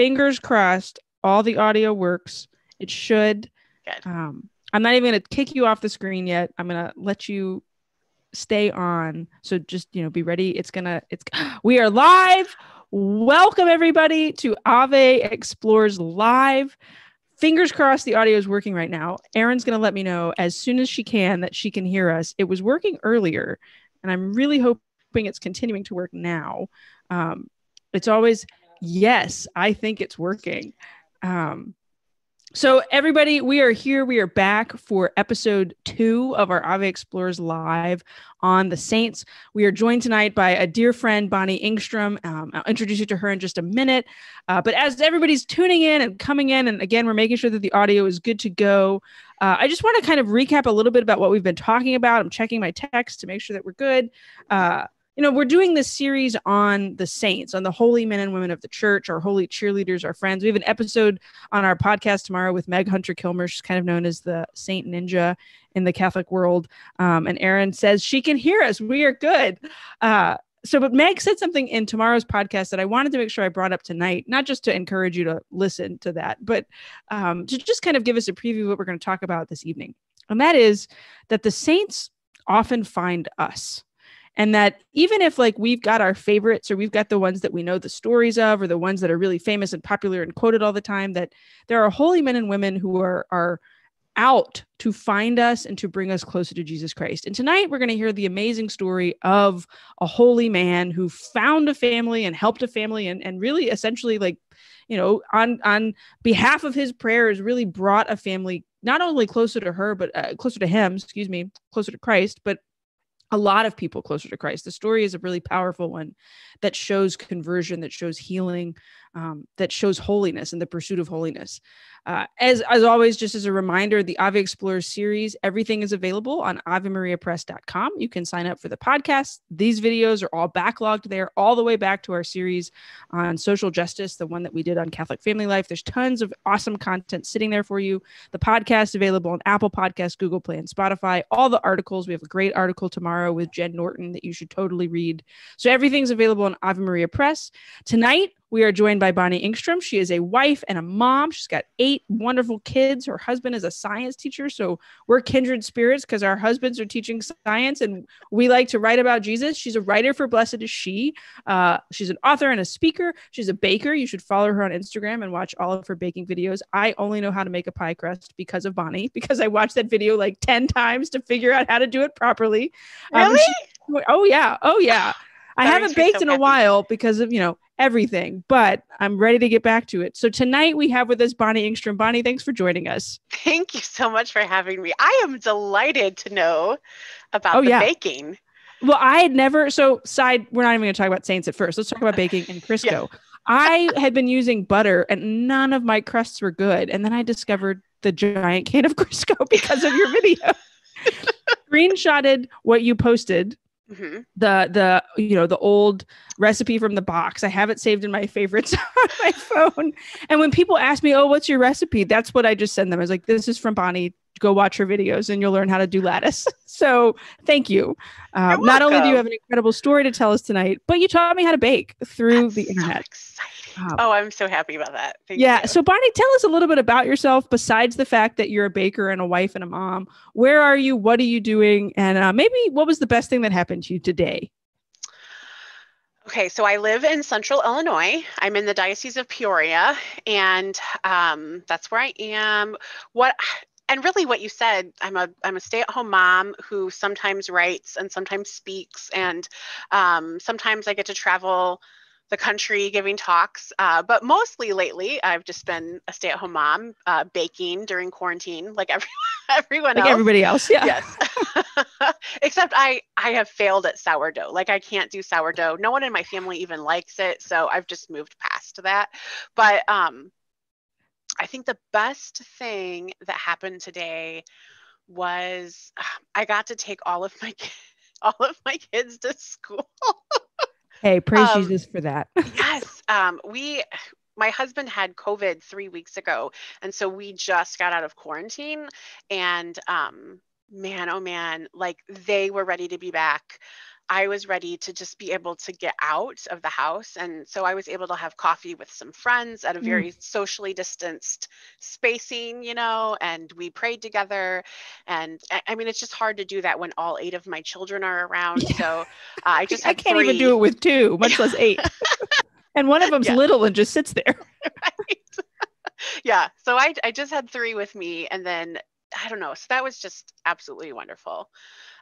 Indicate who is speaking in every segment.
Speaker 1: fingers crossed, all the audio works. It should.
Speaker 2: Good.
Speaker 1: Um, I'm not even going to kick you off the screen yet. I'm going to let you stay on. So just, you know, be ready. It's going to, it's, we are live. Welcome everybody to Ave Explores Live. Fingers crossed the audio is working right now. Erin's going to let me know as soon as she can that she can hear us. It was working earlier, and I'm really hoping it's continuing to work now. Um, it's always, yes, I think it's working. Um, so, everybody, we are here. We are back for episode two of our Ave Explores Live on the Saints. We are joined tonight by a dear friend, Bonnie Engstrom. Um, I'll introduce you to her in just a minute. Uh, but as everybody's tuning in and coming in, and again, we're making sure that the audio is good to go, uh, I just want to kind of recap a little bit about what we've been talking about. I'm checking my text to make sure that we're good. Uh, you know, we're doing this series on the saints, on the holy men and women of the church, our holy cheerleaders, our friends. We have an episode on our podcast tomorrow with Meg Hunter Kilmer. She's kind of known as the Saint Ninja in the Catholic world. Um, and Erin says she can hear us. We are good. Uh, so, but Meg said something in tomorrow's podcast that I wanted to make sure I brought up tonight, not just to encourage you to listen to that, but um, to just kind of give us a preview of what we're going to talk about this evening. And that is that the saints often find us and that even if like we've got our favorites or we've got the ones that we know the stories of or the ones that are really famous and popular and quoted all the time that there are holy men and women who are are out to find us and to bring us closer to Jesus Christ. And tonight we're going to hear the amazing story of a holy man who found a family and helped a family and, and really essentially like, you know, on on behalf of his prayers really brought a family not only closer to her but uh, closer to him, excuse me, closer to Christ, but a lot of people closer to Christ. The story is a really powerful one that shows conversion, that shows healing, um, that shows holiness and the pursuit of holiness. Uh, as as always, just as a reminder, the Ave Explores series, everything is available on AveMariaPress.com. You can sign up for the podcast. These videos are all backlogged there, all the way back to our series on social justice, the one that we did on Catholic family life. There's tons of awesome content sitting there for you. The podcast available on Apple Podcasts, Google Play, and Spotify. All the articles. We have a great article tomorrow with Jen Norton that you should totally read. So everything's available on Ave Maria Press. Tonight, we are joined by Bonnie Engstrom. She is a wife and a mom. She's got eight wonderful kids. Her husband is a science teacher. So we're kindred spirits because our husbands are teaching science and we like to write about Jesus. She's a writer for Blessed is She. Uh, she's an author and a speaker. She's a baker. You should follow her on Instagram and watch all of her baking videos. I only know how to make a pie crust because of Bonnie, because I watched that video like 10 times to figure out how to do it properly.
Speaker 2: Um, really?
Speaker 1: She, oh, yeah. Oh, yeah. I haven't baked so in a happy. while because of, you know, everything, but I'm ready to get back to it. So tonight we have with us Bonnie Engstrom. Bonnie, thanks for joining us.
Speaker 2: Thank you so much for having me. I am delighted to know about oh, the yeah. baking.
Speaker 1: Well, I had never, so side, we're not even going to talk about Saints at first. Let's talk about baking in Crisco. yeah. I had been using butter and none of my crusts were good. And then I discovered the giant can of Crisco because of your video. Screenshotted what you posted Mm-hmm. The the you know the old recipe from the box. I have it saved in my favorites on my phone. And when people ask me, "Oh, what's your recipe?" That's what I just send them. I was like, "This is from Bonnie. Go watch her videos, and you'll learn how to do lattice." so thank you. Um, not only do you have an incredible story to tell us tonight, but you taught me how to bake through
Speaker 2: That's
Speaker 1: the internet.
Speaker 2: So um, oh, I'm so happy about that. Thank
Speaker 1: yeah.
Speaker 2: You.
Speaker 1: So, Bonnie, tell us a little bit about yourself besides the fact that you're a baker and a wife and a mom. Where are you? What are you doing? And uh, maybe what was the best thing that happened to you today?
Speaker 2: Okay, so I live in central Illinois. I'm in the Diocese of Peoria, and um, that's where I am. What and really what you said i'm a i'm a stay-at-home mom who sometimes writes and sometimes speaks and um, sometimes i get to travel the country giving talks. Uh, but mostly lately, I've just been a stay at home mom, uh, baking during quarantine, like every, everyone
Speaker 1: like
Speaker 2: else.
Speaker 1: everybody else. Yeah.
Speaker 2: Yes. Except I, I have failed at sourdough. Like I can't do sourdough. No one in my family even likes it. So I've just moved past that. But um, I think the best thing that happened today was I got to take all of my all of my kids to school.
Speaker 1: Hey, praise um, Jesus for that.
Speaker 2: yes. Um, we, my husband had COVID three weeks ago. And so we just got out of quarantine. And um, man, oh man, like they were ready to be back. I was ready to just be able to get out of the house. And so I was able to have coffee with some friends at a
Speaker 1: Mm.
Speaker 2: very socially distanced spacing, you know, and we prayed together. And I, mean, it's just hard to do that when all eight of my children are around.
Speaker 1: Yeah.
Speaker 2: So uh, I just
Speaker 1: I can't even do it with two, much less eight. and one of them's
Speaker 2: Yeah.
Speaker 1: little and just sits there.
Speaker 2: yeah. So I, I just had three with me. And then I don't know. So that was just absolutely wonderful.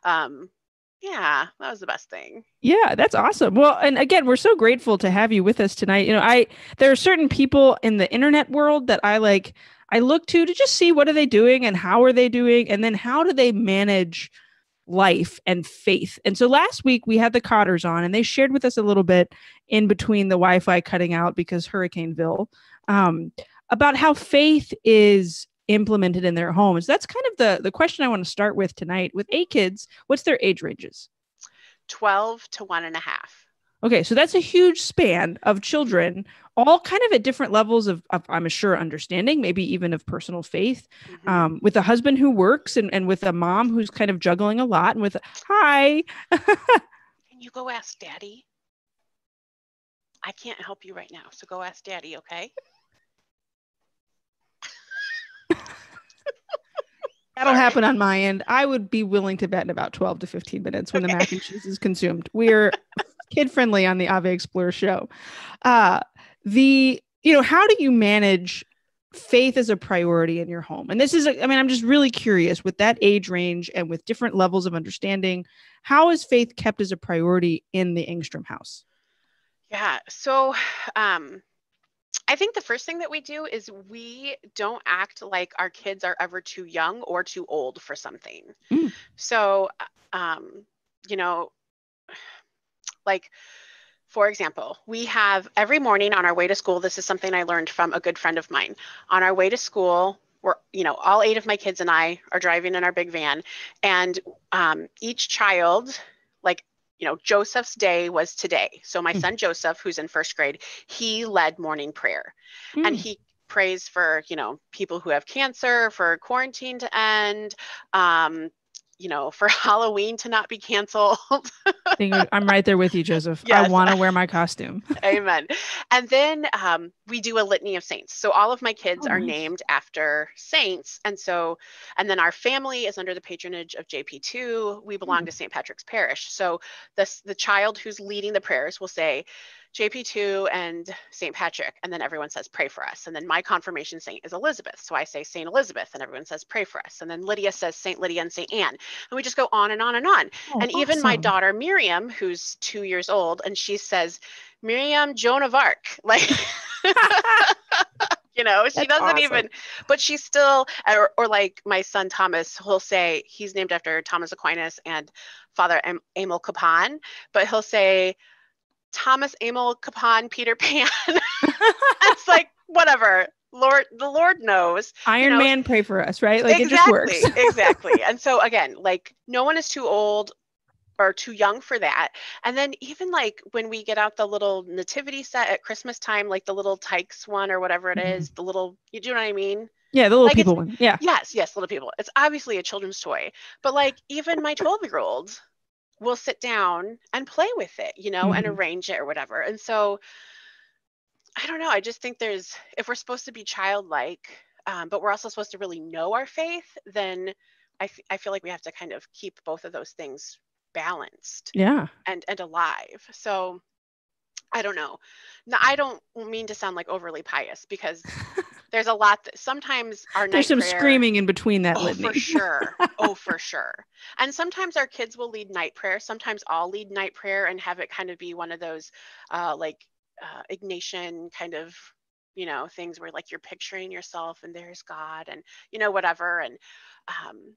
Speaker 2: Um, yeah, that was the best thing.
Speaker 1: Yeah, that's awesome. Well, and again, we're so grateful to have you with us tonight. You know, I there are certain people in the internet world that I like I look to to just see what are they doing and how are they doing and then how do they manage life and faith. And so last week we had the Cotters on and they shared with us a little bit in between the Wi-Fi cutting out because Hurricaneville um, about how faith is implemented in their homes. That's kind of the the question I want to start with tonight. With eight kids, what's their age ranges?
Speaker 2: 12 to one and a half.
Speaker 1: Okay, so that's a huge span of children, all kind of at different levels of, of I'm sure, understanding, maybe even of personal faith.
Speaker 2: Mhm.
Speaker 1: Um, with a husband who works and, and with a mom who's kind of juggling a lot, and with hi,
Speaker 2: Can you go ask daddy? I can't help you right now. So go ask daddy, okay?
Speaker 1: that'll
Speaker 2: Sorry.
Speaker 1: happen on my end. I would be willing to bet in about 12 to 15 minutes when the mac and cheese is consumed. We're kid friendly on the Ave Explores show. Uh, the you know, how do you manage faith as a priority in your home? And this is, I mean, I'm just really curious with that age range and with different levels of understanding. How is faith kept as a priority in the Engstrom house?
Speaker 2: Yeah. So um, I think the first thing that we do is we don't act like our kids are ever too young or too old for something.
Speaker 1: Mm.
Speaker 2: So, um, you know, like, for example, we have every morning on our way to school, this is something I learned from a good friend of mine. On our way to school, we're, you know, all eight of my kids and I are driving in our big van, and um, each child, like, you know, Joseph's day was today. So my
Speaker 1: Mm.
Speaker 2: son Joseph, who's in first grade, he led morning prayer and
Speaker 1: Mm.
Speaker 2: he prays for you know people who have cancer for quarantine to end um you know for halloween to not be canceled
Speaker 1: I'm right there with you, Joseph. I want to wear my costume.
Speaker 2: amen and then um, we do a litany of saints so all of my kids
Speaker 1: Oh,
Speaker 2: are
Speaker 1: nice.
Speaker 2: named after saints and so and then our family is under the patronage of jp2 we belong
Speaker 1: Hmm.
Speaker 2: to st patrick's parish so this the child who's leading the prayers will say JP2 and St. Patrick, and then everyone says, pray for us. And then my confirmation saint is Elizabeth. So I say St. Elizabeth, and everyone says, pray for us. And then Lydia says St. Lydia and St. Anne. And we just go on and on and on.
Speaker 1: Oh,
Speaker 2: and even my daughter Miriam, who's two years old, and she says, Miriam Joan of Arc. Like, you know, she
Speaker 1: That's
Speaker 2: doesn't
Speaker 1: awesome.
Speaker 2: even, but she's still, or, or like my son Thomas, he'll say, he's named after Thomas Aquinas and Father Am- Emil Kapaun, but he'll say, Thomas Emil Kapaun Peter Pan. it's like, whatever. Lord, the Lord knows.
Speaker 1: Iron
Speaker 2: know,
Speaker 1: Man, pray for us, right? Like it just works.
Speaker 2: exactly. And so again, like no one is too old or too young for that. And then even like when we get out the little nativity set at Christmas time, like the little Tikes one or whatever it is,
Speaker 1: Mhm.
Speaker 2: the little, you do know what I mean?
Speaker 1: Yeah, the little
Speaker 2: Like,
Speaker 1: people one. Yeah.
Speaker 2: Yes, yes, little people. It's obviously a children's toy, but like even my 12 year old will sit down and play with it, you know, and
Speaker 1: Mhm.
Speaker 2: arrange it or whatever. And so I don't know. I just think there's, if we're supposed to be childlike, um, but we're also supposed to really know our faith, then I, f- I feel like we have to kind of keep both of those things balanced
Speaker 1: Yeah.
Speaker 2: and and alive. So I don't know. No, I don't mean to sound like overly pious because there's a lot that sometimes our night
Speaker 1: There's some
Speaker 2: prayer-
Speaker 1: screaming in between that
Speaker 2: Oh,
Speaker 1: litany.
Speaker 2: for sure. Oh, for sure. And sometimes our kids will lead night prayer. Sometimes I'll lead night prayer and have it kind of be one of those uh, like uh, Ignatian kind of, you know, things where like you're picturing yourself and there's God and, you know, whatever. And um,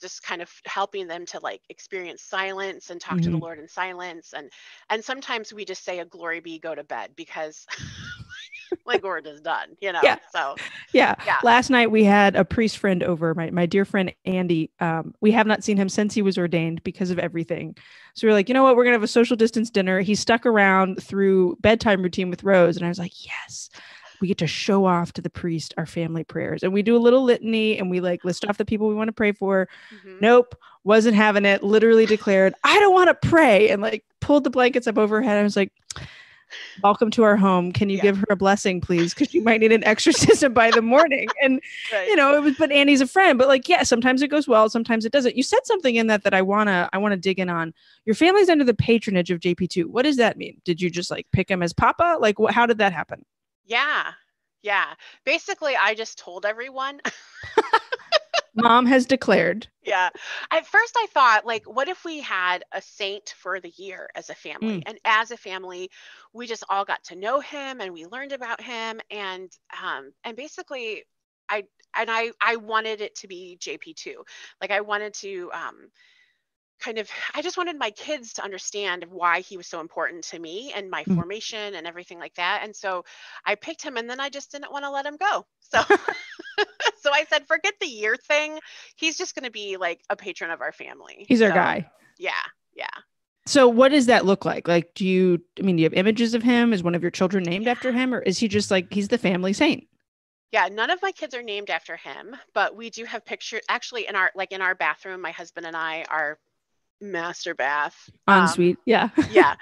Speaker 2: just kind of helping them to like experience silence and talk to the
Speaker 1: Mhm.
Speaker 2: Lord in silence. And, and sometimes we just say a glory be, go to bed because like we're just done, you know?
Speaker 1: Yeah.
Speaker 2: So
Speaker 1: Yeah.
Speaker 2: Yeah.
Speaker 1: Last night we had a priest friend over, my, my dear friend Andy. Um, we have not seen him since he was ordained because of everything. So we are like, you know what? We're going to have a social distance dinner. He stuck around through bedtime routine with Rose. And I was like, yes, we get to show off to the priest our family prayers and we do a little litany and we like list off the people we want to pray for mm-hmm. nope wasn't having it literally declared i don't want to pray and like pulled the blankets up over her head i was like welcome to our home. Can you yeah. give her a blessing, please? Because she might need an exorcism by the morning. And right. you know, it was but Annie's a friend. But like, yeah, sometimes it goes well, sometimes it doesn't. You said something in that that I wanna I wanna dig in on. Your family's under the patronage of JP2. What does that mean? Did you just like pick him as Papa? Like, what? How did that happen?
Speaker 2: Yeah, yeah. Basically, I just told everyone.
Speaker 1: Mom has declared.
Speaker 2: Yeah. At first, I thought, like, what if we had a saint for the year as a family? Mm. And as a family, we just all got to know him and we learned about him. And um, and basically, I and I I wanted it to be JP2. Like, I wanted to um, kind of i just wanted my kids to understand why he was so important to me and my mm-hmm. formation and everything like that and so i picked him and then i just didn't want to let him go. So so i said forget the year thing. He's just going to be like a patron of our family.
Speaker 1: He's
Speaker 2: so,
Speaker 1: our guy.
Speaker 2: yeah yeah.
Speaker 1: So what does that look like? Like do you i mean do you have images of him? Is one of your children named yeah. after him or is he just like he's the family saint?
Speaker 2: Yeah, none of my kids are named after him, but we do have pictures actually in our like in our bathroom my husband and I are master bath.
Speaker 1: Ensuite, um, yeah.
Speaker 2: yeah.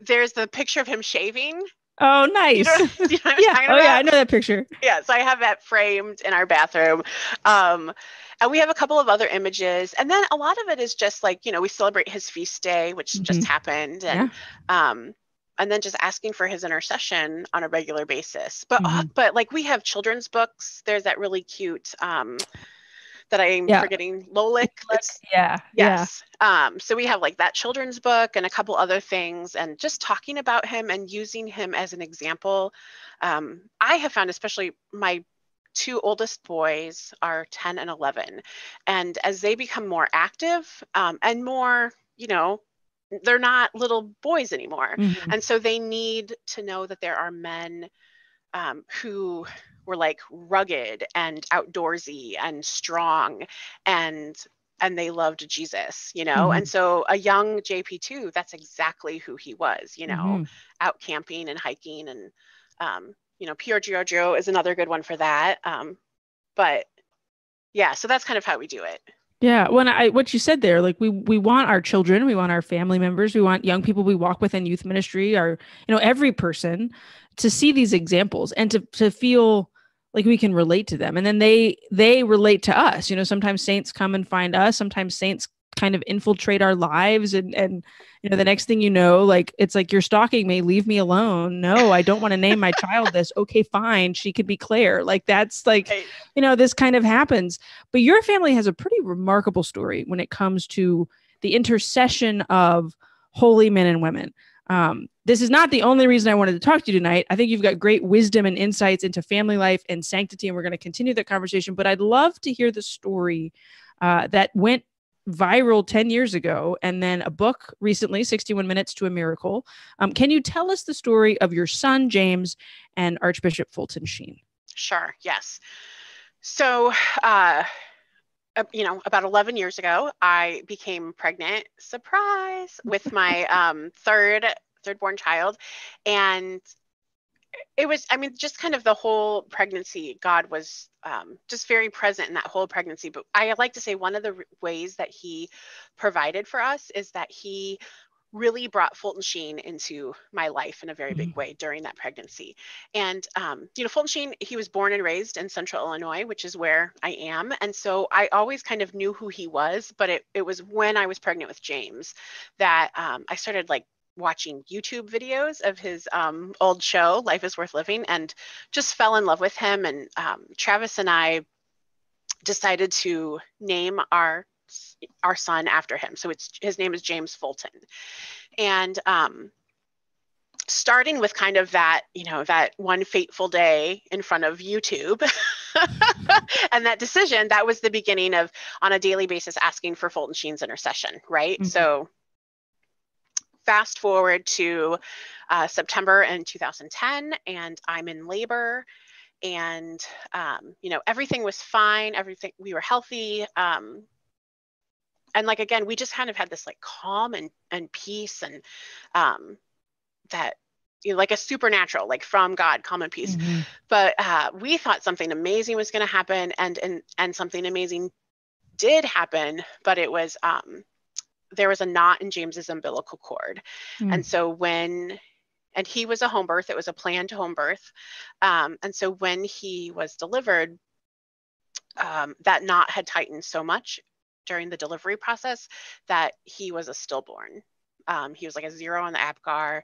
Speaker 2: There's the picture of him shaving.
Speaker 1: Oh, nice. You know, you know yeah. Oh, yeah. I know that picture.
Speaker 2: Yeah. So I have that framed in our bathroom. Um, and we have a couple of other images. And then a lot of it is just like, you know, we celebrate his feast day, which mm-hmm. just happened. And, yeah. um, and then just asking for his intercession on a regular basis. But, mm-hmm. uh, but like we have children's books. There's that really cute, um, that I'm yeah. forgetting. Lolek.
Speaker 1: yeah.
Speaker 2: Yes. Yeah. Um, so we have like that children's book and a couple other things, and just talking about him and using him as an example. Um, I have found, especially my two oldest boys are 10 and 11, and as they become more active um, and more, you know, they're not little boys anymore, mm-hmm. and so they need to know that there are men um, who were like rugged and outdoorsy and strong and and they loved Jesus, you know? Mm-hmm. And so a young JP2, that's exactly who he was, you know, mm-hmm. out camping and hiking and um, you know, Pier Giorgio is another good one for that. Um, but yeah, so that's kind of how we do it.
Speaker 1: Yeah, when I what you said there, like we we want our children, we want our family members, we want young people we walk with in youth ministry, our you know every person to see these examples and to to feel like we can relate to them. And then they they relate to us. You know sometimes saints come and find us. Sometimes saints kind of infiltrate our lives and and you know the next thing you know like it's like you're stalking me. Leave me alone. No i don't want to name my child this. Okay fine. She could be claire. Like that's like you know this kind of happens. But your family has a pretty remarkable story when it comes to the intercession of holy men and women um, this is not the only reason I wanted to talk to you tonight. I think you've got great wisdom and insights into family life and sanctity, and we're going to continue that conversation. But I'd love to hear the story uh, that went viral 10 years ago and then a book recently 61 minutes to a miracle um, can you tell us the story of your son james and archbishop fulton sheen
Speaker 2: sure yes so uh, you know, about 11 years ago, I became pregnant, surprise, with my um, third third born child, and it was, I mean, just kind of the whole pregnancy. God was um, just very present in that whole pregnancy. But I like to say one of the ways that He provided for us is that He really brought Fulton Sheen into my life in a very big mm-hmm. way during that pregnancy. And, um, you know, Fulton Sheen, he was born and raised in central Illinois, which is where I am. And so I always kind of knew who he was, but it, it was when I was pregnant with James that um, I started like watching YouTube videos of his um, old show, Life is Worth Living, and just fell in love with him. And um, Travis and I decided to name our our son after him. So it's his name is James Fulton. And um, starting with kind of that, you know, that one fateful day in front of YouTube and that decision, that was the beginning of on a daily basis asking for Fulton Sheen's intercession, right? Mm-hmm. So fast forward to uh, September in 2010, and I'm in labor and um, you know everything was fine everything we were healthy um, and like again we just kind of had this like calm and and peace and um that you know, like a supernatural, like from God, common peace.
Speaker 1: Mhm.
Speaker 2: But uh, we thought something amazing was going to happen, and and and something amazing did happen. But it was um, there was a knot in James's umbilical cord,
Speaker 1: Mm.
Speaker 2: and so when and he was a home birth, it was a planned home birth, um, and so when he was delivered, um, that knot had tightened so much during the delivery process that he was a stillborn. Um, he was like a zero on the APGAR.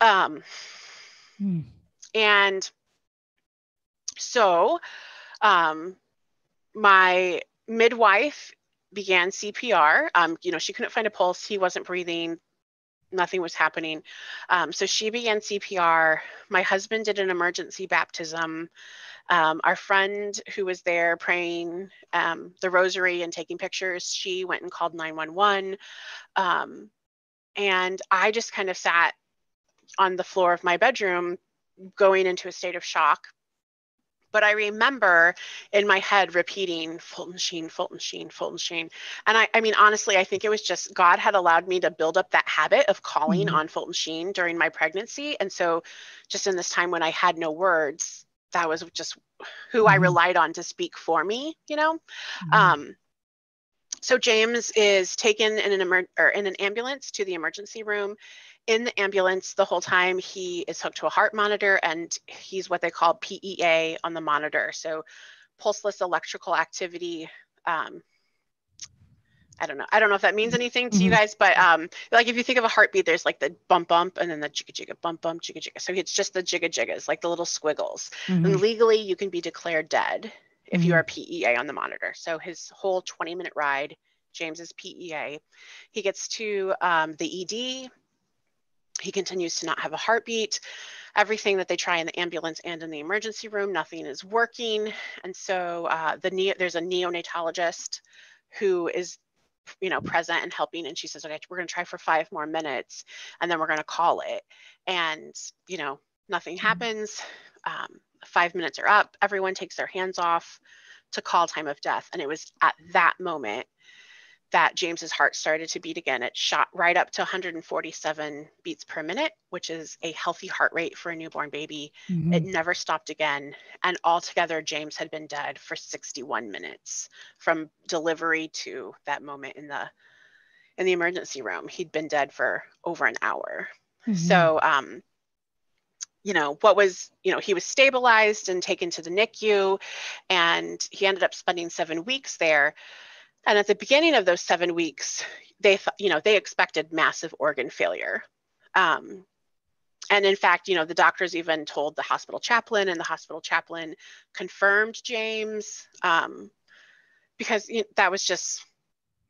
Speaker 2: Um,
Speaker 1: Mm.
Speaker 2: and so um, my midwife began CPR. Um, you know, she couldn't find a pulse. He wasn't breathing. Nothing was happening. Um, so she began CPR. My husband did an emergency baptism. Um, our friend who was there praying um, the rosary and taking pictures, she went and called 911. Um, and I just kind of sat on the floor of my bedroom going into a state of shock. But I remember in my head repeating Fulton Sheen, Fulton Sheen, Fulton Sheen. And I, I mean, honestly, I think it was just God had allowed me to build up that habit of calling
Speaker 1: Mhm.
Speaker 2: on Fulton Sheen during my pregnancy. And so just in this time when I had no words, that was just who I
Speaker 1: Mhm.
Speaker 2: relied on to speak for me, you know?
Speaker 1: Mhm.
Speaker 2: Um, so James is taken in an emer- or in an ambulance to the emergency room. In the ambulance, the whole time he is hooked to a heart monitor, and he's what they call PEA on the monitor. So, pulseless electrical activity. Um, I don't know. I don't know if that means anything to you
Speaker 1: Mhm.
Speaker 2: guys, but um, like if you think of a heartbeat, there's like the bump bump and then the jigga jigga bump bump jigga jigga. So it's just the jigga jiggas, like the little squiggles.
Speaker 1: Mhm.
Speaker 2: And legally, you can be declared dead if you
Speaker 1: Mhm.
Speaker 2: are PEA on the monitor. So his whole 20 minute ride, James is PEA. He gets to um, the ED. He continues to not have a heartbeat. Everything that they try in the ambulance and in the emergency room, nothing is working. And so uh, the neo, there's a neonatologist who is you know present and helping and she says okay we're going to try for five more minutes and then we're going to call it. And you know nothing happens. Um, five minutes are up. Everyone takes their hands off to call time of death. And it was at that moment that james's heart started to beat again it shot right up to 147 beats per minute which is a healthy heart rate for a newborn baby
Speaker 1: Mhm.
Speaker 2: it never stopped again. And altogether, James had been dead for 61 minutes from delivery to that moment in the in the emergency room. He'd been dead for over an hour.
Speaker 1: Mhm.
Speaker 2: So, um, you know, what was, you know, he was stabilized and taken to the NICU, and he ended up spending seven weeks there. And at the beginning of those seven weeks, they, th- you know, they expected massive organ failure. Um, and in fact, you know, the doctors even told the hospital chaplain, and the hospital chaplain confirmed James um, because you know, that was just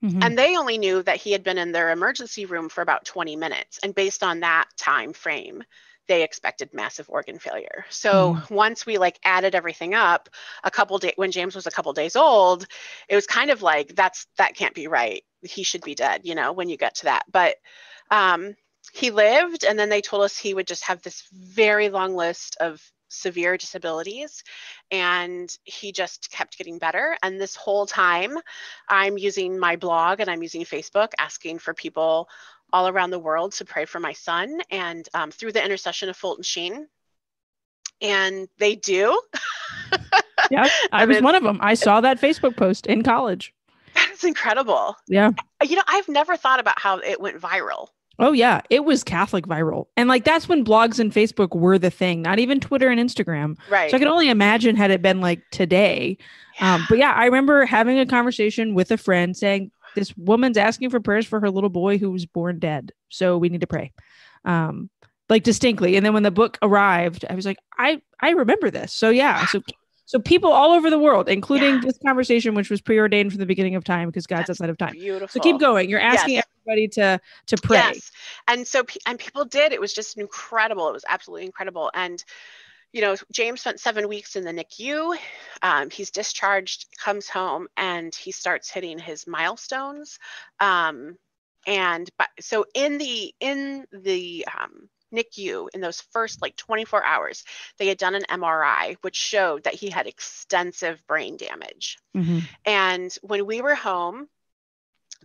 Speaker 1: Mhm.
Speaker 2: and they only knew that he had been in their emergency room for about 20 minutes and based on that time frame they expected massive organ failure. So once we like added everything up a couple days when james was a couple days old it was kind of like that's that can't be right. He should be dead you know when you get to that. But um he lived and then they told us he would just have this very long list of severe disabilities and he just kept getting better. And this whole time i'm using my blog and i'm using facebook asking for people all around the world to pray for my son and um, through the intercession of fulton sheen and they do
Speaker 1: yeah, I was one of them. I saw that Facebook post in college.
Speaker 2: that's incredible
Speaker 1: Yeah.
Speaker 2: you know i've never thought about how it went viral
Speaker 1: Oh yeah, it was Catholic viral, and like that's when blogs and Facebook were the thing. Not even Twitter and Instagram.
Speaker 2: right
Speaker 1: So I can only imagine had it been like today. Um, but yeah, I remember having a conversation with a friend saying this woman's asking for prayers for her little boy who was born dead, so we need to pray, um, like distinctly. And then when the book arrived, I was like, I I remember this. So yeah, so so people all over the world, including
Speaker 2: Yeah.
Speaker 1: this conversation, which was preordained from the beginning of time because God's outside of time.
Speaker 2: beautiful
Speaker 1: So keep going. You're asking
Speaker 2: Yes.
Speaker 1: everybody to to pray.
Speaker 2: Yes. And so, and people did. It was just incredible. It was absolutely incredible. And, you know, James spent seven weeks in the NICU. Um, he's discharged, comes home, and he starts hitting his milestones. Um, and but so in the in the um, NICU in those first like 24 hours, they had done an MRI, which showed that he had extensive brain damage.
Speaker 1: Mhm.
Speaker 2: And when we were home,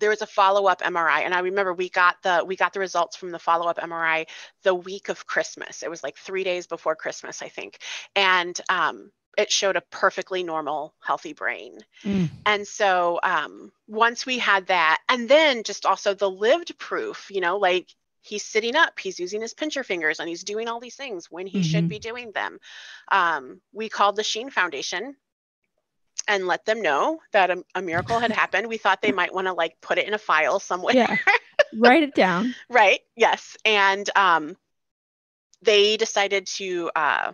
Speaker 2: there was a follow-up MRI and I remember we got the we got the results from the follow-up MRI the week of Christmas. It was like 3 days before Christmas, I think. And um it showed a perfectly normal healthy brain.
Speaker 1: Mm.
Speaker 2: And so um once we had that and then just also the lived proof, you know, like he's sitting up he's using his pincher fingers and he's doing all these things when he should
Speaker 1: Mhm.
Speaker 2: be doing them um, we called the sheen foundation and let them know that a, a miracle had happened. We thought they might want to like put it in a file somewhere.
Speaker 1: Yeah. Write it down.
Speaker 2: right? Yes. And um, they decided to uh,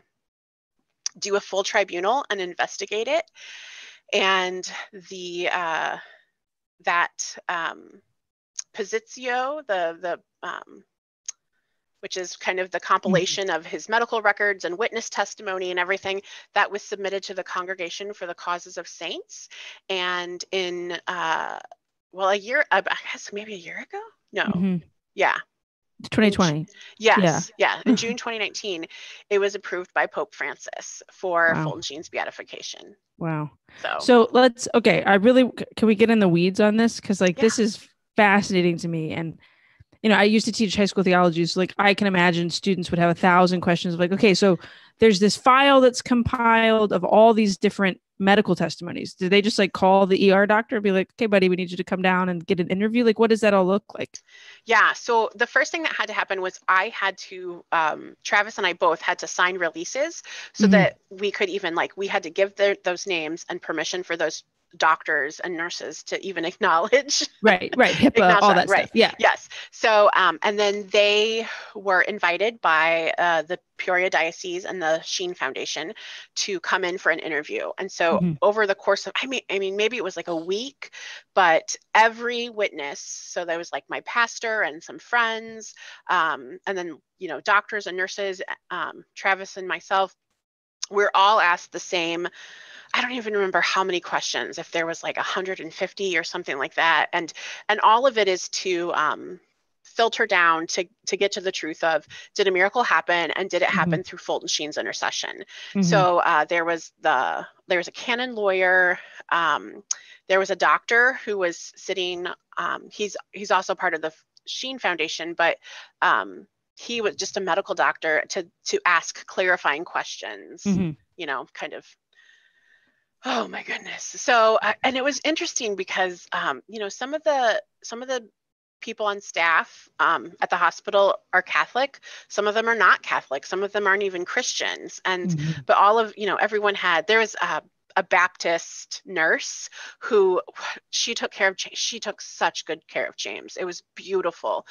Speaker 2: do a full tribunal and investigate it. And the uh, that um, positio the the um, which is kind of the compilation of his medical records and witness testimony and everything that was submitted to the congregation for the causes of saints and in uh, well a year i guess maybe a year ago no
Speaker 1: Mhm.
Speaker 2: yeah
Speaker 1: 2020.
Speaker 2: Yes, yeah. In June 2019, it was approved by Pope Francis for
Speaker 1: Wow.
Speaker 2: Fulton Sheen's beatification.
Speaker 1: Wow.
Speaker 2: So,
Speaker 1: So let's okay. I really can we get in the weeds on this because like
Speaker 2: Yeah.
Speaker 1: this is fascinating to me and you know I used to teach high school theology so like I can imagine students would have a thousand questions of like okay so there's this file that's compiled of all these different medical testimonies. Do they just like call the ER doctor and be like okay buddy we need you to come down and get an interview like what does that all look like?
Speaker 2: yeah. So the first thing that had to happen was I had to, um, Travis and I both had to sign releases so
Speaker 1: Mhm.
Speaker 2: that we could even like we had to give their, those names and permission for those doctors and nurses to even acknowledge
Speaker 1: Right, right, HIPAA, all
Speaker 2: that,
Speaker 1: that
Speaker 2: right.
Speaker 1: stuff. Yeah.
Speaker 2: Yes. So, um, and then they were invited by uh, the Peoria Diocese and the Sheen Foundation to come in for an interview. And so,
Speaker 1: Mhm.
Speaker 2: over the course of, I mean, I mean, maybe it was like a week, but every witness. So there was like my pastor and some friends, um, and then you know doctors and nurses, um, Travis and myself. We're all asked the same I don't even remember how many questions, if there was like 150 or something like that. And and all of it is to um, filter down to to get to the truth of did a miracle happen and did it
Speaker 1: Mhm.
Speaker 2: happen through Fulton Sheen's intercession?
Speaker 1: Mhm.
Speaker 2: So uh, there was the there was a canon lawyer. Um, there was a doctor who was sitting. Um, he's he's also part of the Sheen Foundation, but um, he was just a medical doctor to to ask clarifying questions
Speaker 1: Mhm.
Speaker 2: you know, kind of. Oh my goodness. So, uh, and it was interesting because, um, you know, some of the some of the people on staff um, at the hospital are Catholic. Some of them are not Catholic. Some of them aren't even Christians. And
Speaker 1: Mhm.
Speaker 2: but all of you know, everyone had. There was a, a Baptist nurse who she took care of. She took such good care of James. It was beautiful.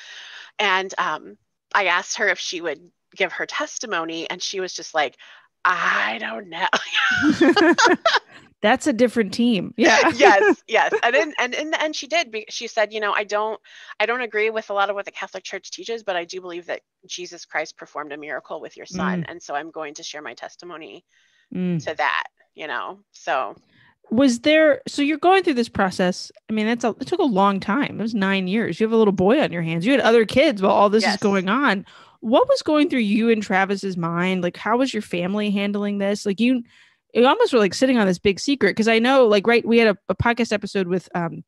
Speaker 2: And um, I asked her if she would give her testimony, and she was just like, I don't know.
Speaker 1: That's a different team. Yeah.
Speaker 2: yes, yes, and in, and in the end, she did. She said, you know, I don't, I don't agree with a lot of what the Catholic Church teaches, but I do believe that Jesus Christ performed a miracle with your son, and so I'm going to share my testimony
Speaker 1: Mm.
Speaker 2: to that. You know, so
Speaker 1: was there so you're going through this process i mean that's a, it took a long time it was nine years you have a little boy on your hands you had other kids while all this is going on what was going through you and travis's mind like how was your family handling this like you you almost were like sitting on this big secret because i know like right we had a, a podcast episode with um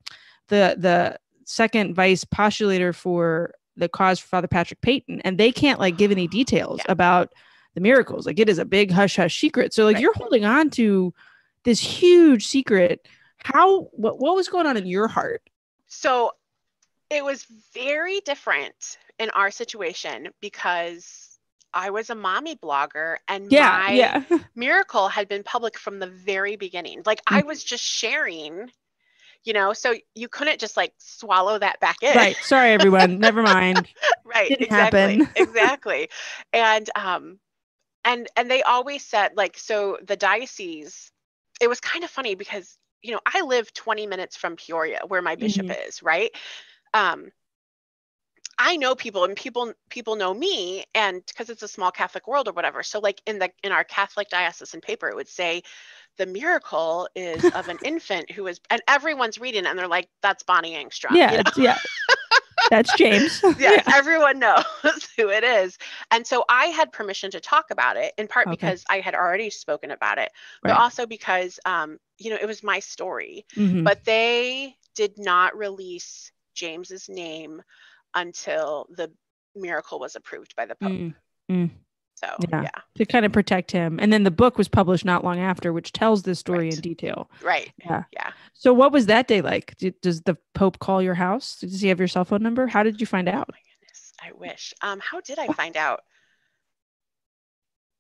Speaker 1: the the second vice postulator for the cause for father patrick peyton and they can't like give any details
Speaker 2: Yeah.
Speaker 1: about the miracles like it is a big hush hush secret so like
Speaker 2: Right.
Speaker 1: you're holding on to this huge secret how what, what was going on in your heart
Speaker 2: so it was very different in our situation because I was a mommy blogger and
Speaker 1: yeah
Speaker 2: my
Speaker 1: yeah
Speaker 2: miracle had been public from the very beginning. Like I was just sharing, you know, so you couldn't just like swallow that back in.
Speaker 1: right sorry everyone never mind
Speaker 2: right.
Speaker 1: Didn't
Speaker 2: exactly.
Speaker 1: happen.
Speaker 2: exactly. And um and and they always said like so the diocese it was kind of funny because you know, I live 20 minutes from Peoria where my bishop
Speaker 1: Mm-hmm.
Speaker 2: is, right? Um I know people and people people know me and because it's a small Catholic world or whatever. So like in the in our Catholic diocesan paper it would say the miracle is of an infant who is and everyone's reading and they're like that's Bonnie Engstrom. you
Speaker 1: yeah
Speaker 2: know?
Speaker 1: yeah that's james
Speaker 2: yes, everyone knows who it is. And so I had permission to talk about it in part
Speaker 1: Okay.
Speaker 2: because I had already spoken about it, but
Speaker 1: Right.
Speaker 2: also because um, you know, it was my story.
Speaker 1: Mhm.
Speaker 2: But they did not release James's name until the miracle was approved by the Pope.
Speaker 1: Mm, mm.
Speaker 2: So
Speaker 1: Yeah.
Speaker 2: yeah,
Speaker 1: to kind of protect him. And then the book was published not long after, which tells this story
Speaker 2: Right.
Speaker 1: in detail.
Speaker 2: right.
Speaker 1: Yeah.
Speaker 2: Yeah.
Speaker 1: So, what was that day like? Did, does the Pope call your house? Does he have your cell phone number? How did you find
Speaker 2: Oh
Speaker 1: out?
Speaker 2: my goodness. I wish. Um, how did I find out?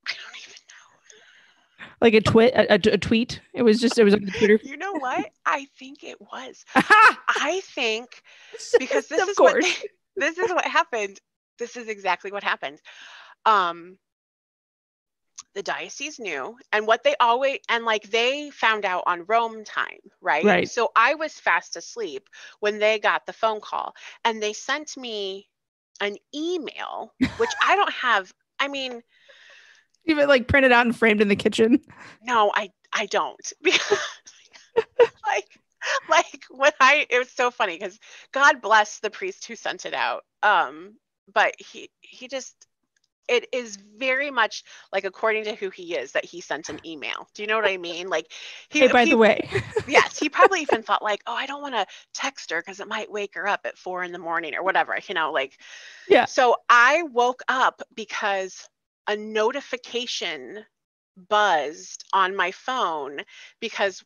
Speaker 2: I don't even know.
Speaker 1: Like a tweet? A, a, a tweet? It was just. It was on the Twitter.
Speaker 2: You know what? I think it was. I think because this
Speaker 1: of
Speaker 2: is
Speaker 1: course.
Speaker 2: what this is what happened. This is exactly what happened. Um the diocese knew and what they always and like they found out on Rome time, right?
Speaker 1: Right.
Speaker 2: So I was fast asleep when they got the phone call and they sent me an email which I don't have I mean,
Speaker 1: Even like printed out and framed in the kitchen.
Speaker 2: no, I I don't because like like when I it was so funny because God bless the priest who sent it out. Um, but he he just it is very much like according to who he is that he sent an email. Do you know what I mean? Like he,
Speaker 1: Hey, by
Speaker 2: he-
Speaker 1: the way,
Speaker 2: yes, he probably even thought like, oh, I don't want to text her because it might wake her up at four in the morning or whatever, you know, like
Speaker 1: Yeah.
Speaker 2: So I woke up because a notification buzzed on my phone because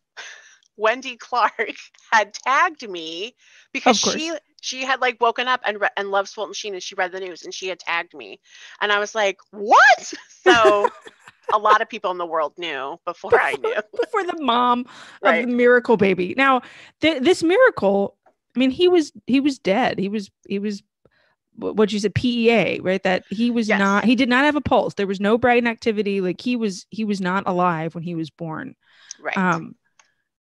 Speaker 2: Wendy Clark had tagged me because she she had like woken up and re- and loves Fulton Sheen and she read the news and she had tagged me and I was like what so a lot of people in the world knew before I knew
Speaker 1: for the mom
Speaker 2: Right.
Speaker 1: of the miracle baby. Now, th- this miracle. I mean, he was he was dead. He was he was what you said PEA, right? That he was
Speaker 2: Yes.
Speaker 1: not. He did not have a pulse. There was no brain activity. Like he was he was not alive when he was born.
Speaker 2: right
Speaker 1: Um,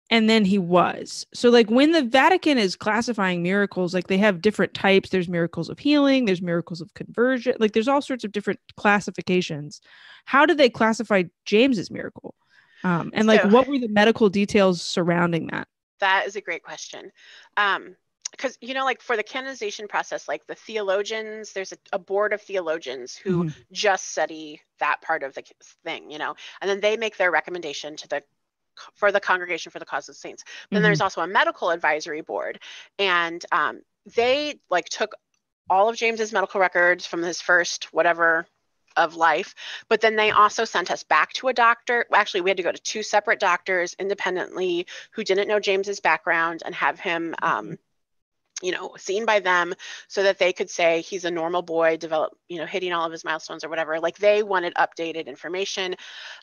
Speaker 1: and then he was. So, like, when the Vatican is classifying miracles, like they have different types. There's miracles of healing, there's miracles of conversion, like, there's all sorts of different classifications. How did they classify James's miracle? Um, and like,
Speaker 2: So-
Speaker 1: what were the medical details surrounding that?
Speaker 2: That is a great question. Um, because you know, like for the canonization process, like the theologians, there's a, a board of theologians who
Speaker 1: Mhm.
Speaker 2: just study that part of the thing, you know, and then they make their recommendation to the for the congregation for the cause of the saints. Then there's also a medical advisory board, and um, they like took all of James's medical records from his first whatever of life, but then they also sent us back to a doctor. Actually, we had to go to two separate doctors independently who didn't know James's background and have him. Um, you know, seen by them so that they could say he's a normal boy, develop, you know, hitting all of his milestones or whatever. Like they wanted updated information.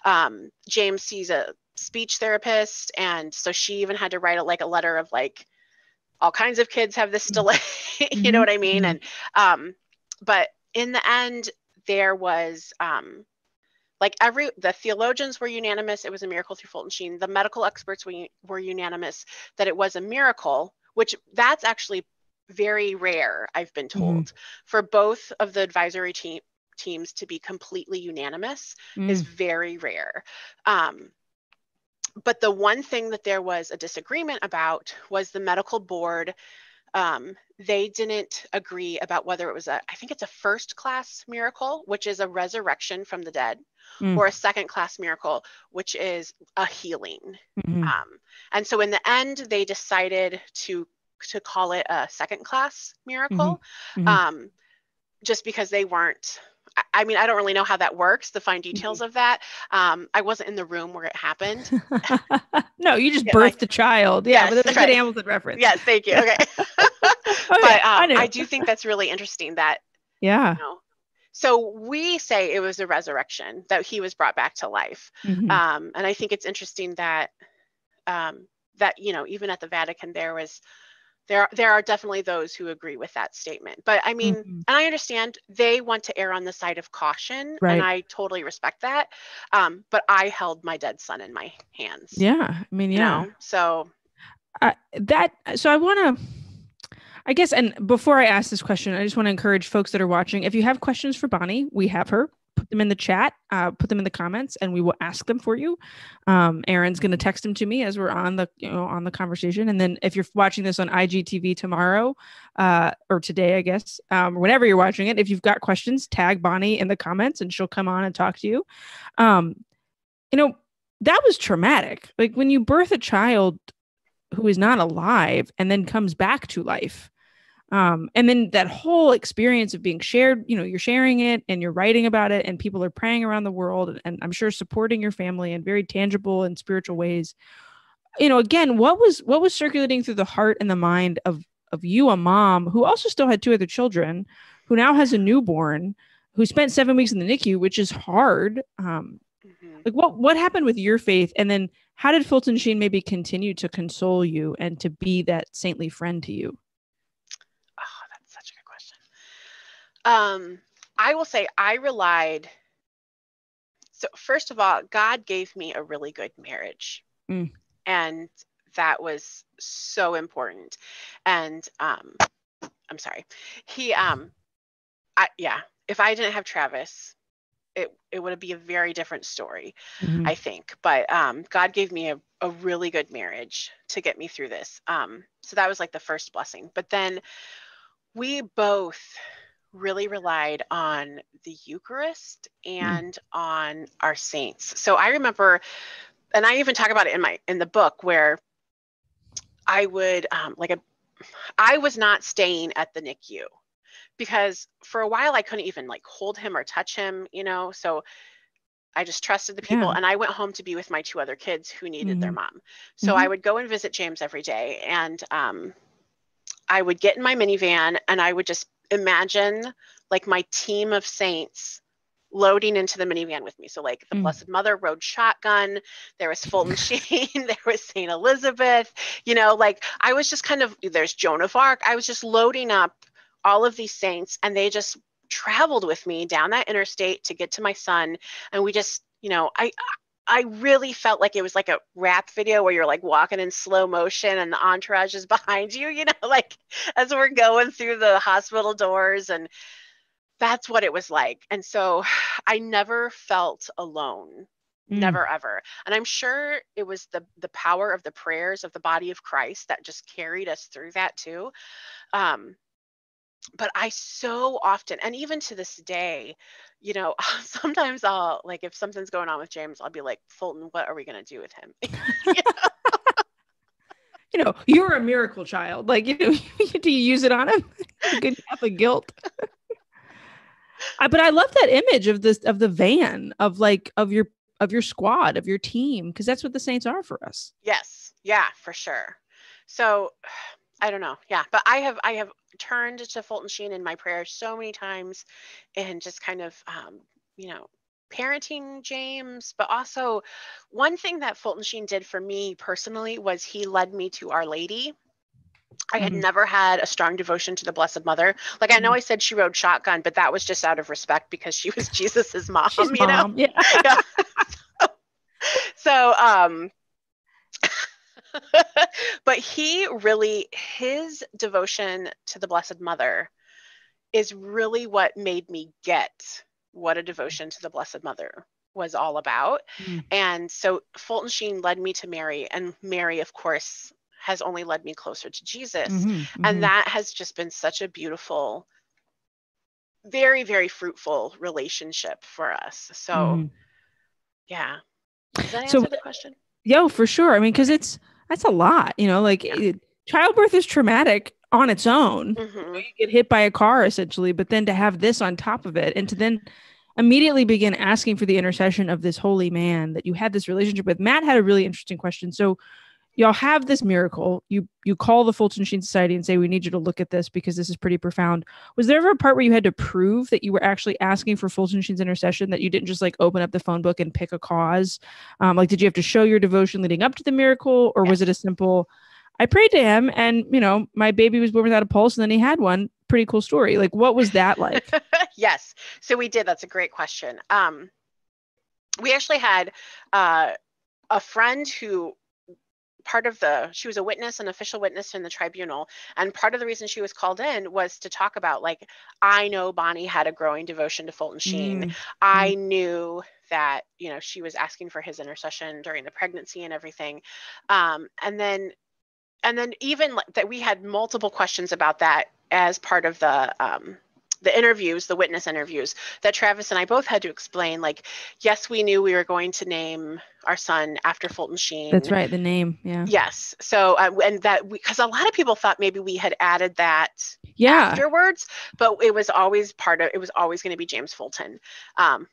Speaker 2: Um, James sees a speech therapist, and so she even had to write a, like a letter of like, all kinds of kids have this delay. you know what I mean?
Speaker 1: mhm.
Speaker 2: And um, but in the end, there was um, like every the theologians were unanimous it was a miracle through Fulton Sheen. The medical experts were, were unanimous that it was a miracle, which that's actually very rare. I've been told for both of the advisory team teams to be completely unanimous is
Speaker 1: Mm,
Speaker 2: very rare. Um, but the one thing that there was a disagreement about was the medical board. Um, they didn't agree about whether it was a, I think it's a first class miracle, which is a resurrection from the dead,
Speaker 1: Mm.
Speaker 2: or a second class miracle, which is a healing.
Speaker 1: mhm.
Speaker 2: Um, and so in the end, they decided to to call it a second class miracle,
Speaker 1: mhm.
Speaker 2: um, just because they weren't. I- mean, I don't really know how that works, the fine details of that. Um, I wasn't in the room where it happened.
Speaker 1: no, you just
Speaker 2: Yeah,
Speaker 1: birthed the child. Yeah,
Speaker 2: Yes,
Speaker 1: but that's a
Speaker 2: right.
Speaker 1: Hamilton reference.
Speaker 2: yes, thank you. Okay.
Speaker 1: Oh,
Speaker 2: but
Speaker 1: yeah, I
Speaker 2: um. I do think that's really interesting that
Speaker 1: Yeah.
Speaker 2: you know. So we say it was a resurrection that he was brought back to life,
Speaker 1: Mhm.
Speaker 2: um, and I think it's interesting that um, that you know even at the Vatican there was there there are definitely those who agree with that statement. But I mean,
Speaker 1: Mhm.
Speaker 2: and I understand they want to err on the side of caution,
Speaker 1: Right.
Speaker 2: and I totally respect that. Um, but I held my dead son in my hands.
Speaker 1: Yeah. I mean,
Speaker 2: you
Speaker 1: yeah.
Speaker 2: know? So
Speaker 1: I that so I want to I guess and before I ask this question, I just want to encourage folks that are watching if you have questions for Bonnie, we have her. Put them in the chat, uh, put them in the comments, and we will ask them for you. Um, Erin's going to text them to me as we're on the you know on the conversation, and then if you're watching this on IGTV tomorrow, uh, or today, I guess, um, whenever you're watching it, if you've got questions, tag Bonnie in the comments, and she'll come on and talk to you. Um, you know that was traumatic. Like when you birth a child who is not alive and then comes back to life um, and then that whole experience of being shared you know you're sharing it and you're writing about it and people are praying around the world and i'm sure supporting your family in very tangible and spiritual ways. You know again what was what was circulating through the heart and the mind of of you a mom who also still had two other children who now has a newborn who spent seven weeks in the nicu which is hard. Um, mm-hmm. like what what happened with your faith? And then how did fulton sheen maybe continue to console you and to be that saintly friend to you
Speaker 2: Um, I will say I relied. So first of all, God gave me a really good marriage, mm. and that was so important. And um, I'm sorry, he um, I yeah. If I didn't have Travis, it it would be a very different story, mm-hmm. I think. But um, God gave me a, a really good marriage to get me through this. Um, so that was like the first blessing. But then we both really relied on the Eucharist mm. and mm. on our saints. So I remember, and I even talk about it in my in the book where I would um, like a, I was not staying at the NICU because for a while I couldn't even like hold him or touch him, you know. So I just trusted the people yeah. and I went home to be with my two other kids who needed mm-hmm. their mom. So mm-hmm. I would go and visit James every day and um, I would get in my minivan and I would just imagine like my team of saints loading into the minivan with me. So like the mm. Blessed Mother rode shotgun, there was Fulton Sheen, there was Saint Elizabeth, you know, like I was just kind of there's Joan of Arc. I was just loading up all of these saints and they just traveled with me down that interstate to get to my son and we just, you know, I I really felt like it was like a rap video where you're like walking in slow motion and the entourage is behind you, you know, like as we're going through the hospital doors. And that's what it was like. And so I never felt alone. Mm. Never ever. And I'm sure it was the the power of the prayers of the body of Christ that just carried us through that too. Um, but I so often, and even to this day, you know, sometimes I'll like if something's going on with James, I'll be like, Fulton, what are we gonna do with him?
Speaker 1: you, know? you know, you're a miracle child. Like, you know, do you use it on him? Good Catholic guilt. I, but I love that image of this of the van of like of your of your squad of your team because that's what the saints are for us.
Speaker 2: Yes, yeah, for sure. So I don't know. Yeah, but I have I have turned to Fulton Sheen in my prayers so many times, and just kind of um, you know parenting James, but also one thing that Fulton Sheen did for me personally was he led me to Our Lady. I had mm-hmm. never had a strong devotion to the Blessed Mother. Like I know mm-hmm. I said she rode shotgun, but that was just out of respect because she was Jesus's mom. She's you mom. know, yeah. yeah. so, so um, but he really, his devotion to the Blessed Mother is really what made me get what a devotion to the Blessed Mother was all about. Mm. And so Fulton Sheen led me to Mary, and Mary, of course, has only led me closer to Jesus. Mm-hmm, mm-hmm. And that has just been such a beautiful, very, very fruitful relationship for us. So, mm. yeah. Does that answer so, the question?
Speaker 1: Yeah, for sure. I mean, because it's, that's a lot, you know, like yeah. it, childbirth is traumatic on its own. Mm-hmm. You get hit by a car essentially, but then to have this on top of it and to then immediately begin asking for the intercession of this holy man that you had this relationship with. Matt had a really interesting question. So y'all have this miracle. You you call the Fulton Sheen Society and say we need you to look at this because this is pretty profound. Was there ever a part where you had to prove that you were actually asking for Fulton Sheen's intercession that you didn't just like open up the phone book and pick a cause? Um, like did you have to show your devotion leading up to the miracle or was it a simple I prayed to him and you know my baby was born without a pulse and then he had one. Pretty cool story. Like what was that like?
Speaker 2: yes. So we did. That's a great question. Um we actually had uh a friend who part of the she was a witness an official witness in the tribunal and part of the reason she was called in was to talk about like i know bonnie had a growing devotion to fulton sheen mm. i mm. knew that you know she was asking for his intercession during the pregnancy and everything um, and then and then even that we had multiple questions about that as part of the um, the interviews, the witness interviews, that Travis and I both had to explain. Like, yes, we knew we were going to name our son after Fulton Sheen.
Speaker 1: That's right, the name. Yeah.
Speaker 2: Yes. So, uh, and that because a lot of people thought maybe we had added that
Speaker 1: Yeah.
Speaker 2: afterwards, but it was always part of. It was always going to be James Fulton. Um,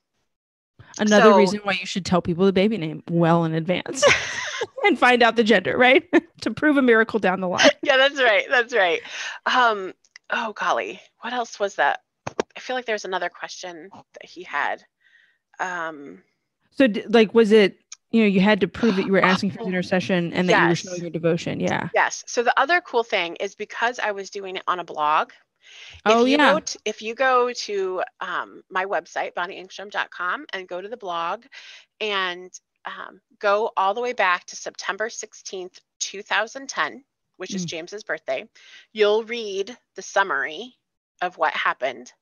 Speaker 1: Another
Speaker 2: So-
Speaker 1: reason why you should tell people the baby name well in advance and find out the gender, right? to prove a miracle down the line.
Speaker 2: yeah, that's right. That's right. Um, oh golly, what else was that? I feel like there's another question that he had. Um,
Speaker 1: So, like, was it, you know, you had to prove that you were asking for intercession and that you were showing your devotion. Yeah.
Speaker 2: yes. So the other cool thing is because I was doing it on a blog. If
Speaker 1: Oh,
Speaker 2: you
Speaker 1: yeah.
Speaker 2: If you go to um, my website, bonnieengstrom.com, and go to the blog and um, go all the way back to September 16th, 2010, which is
Speaker 1: Mm.
Speaker 2: James's birthday, you'll read the summary of what happened.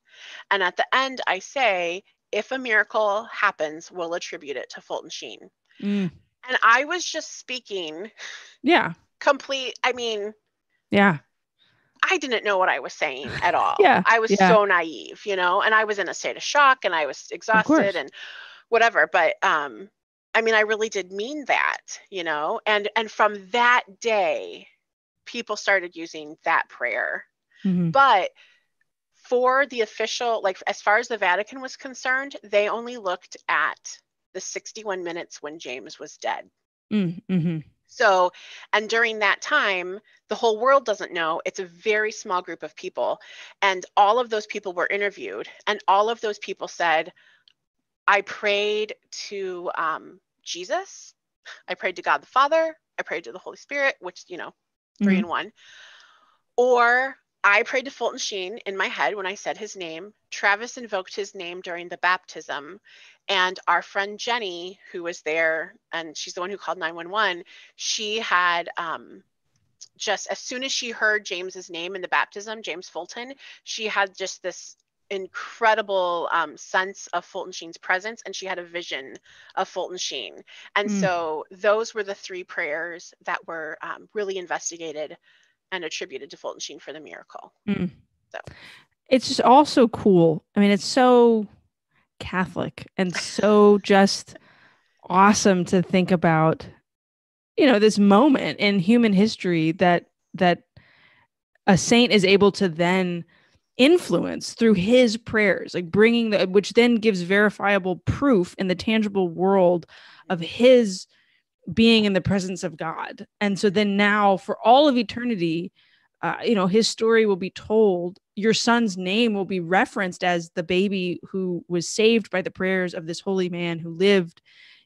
Speaker 2: And at the end, I say, if a miracle happens, we'll attribute it to Fulton Sheen.
Speaker 1: Mm.
Speaker 2: And I was just speaking
Speaker 1: Yeah.
Speaker 2: complete, I mean,
Speaker 1: Yeah.
Speaker 2: I didn't know what I was saying at all.
Speaker 1: Yeah,
Speaker 2: I was
Speaker 1: yeah.
Speaker 2: so naive, you know, and I was in a state of shock and I was exhausted and whatever. But um, I mean, I really did mean that, you know, and and from that day, people started using that prayer.
Speaker 1: Mhm.
Speaker 2: But for the official, like as far as the Vatican was concerned, they only looked at the 61 minutes when James was dead.
Speaker 1: Mm, mhm.
Speaker 2: So, and during that time, the whole world doesn't know. It's a very small group of people. And all of those people were interviewed, and all of those people said, I prayed to um, Jesus, I prayed to God the Father, I prayed to the Holy Spirit, which, you know, 3
Speaker 1: Mhm.
Speaker 2: in one. Or I prayed to Fulton Sheen in my head when I said his name. Travis invoked his name during the baptism. And our friend Jenny, who was there, and she's the one who called 911, she had um, just as soon as she heard James's name in the baptism, James Fulton, she had just this incredible um, sense of Fulton Sheen's presence, and she had a vision of Fulton Sheen. And
Speaker 1: Mm.
Speaker 2: so those were the three prayers that were um, really investigated and attributed to Fulton Sheen for the miracle.
Speaker 1: So It's just all so cool. I mean, it's so Catholic and so just awesome to think about, you know, this moment in human history that that a saint is able to then influence through his prayers, like bringing the, which then gives verifiable proof in the tangible world of his being in the presence of God. And so then now for all of eternity, uh, you know, his story will be told. Your son's name will be referenced as the baby who was saved by the prayers of this holy man who lived,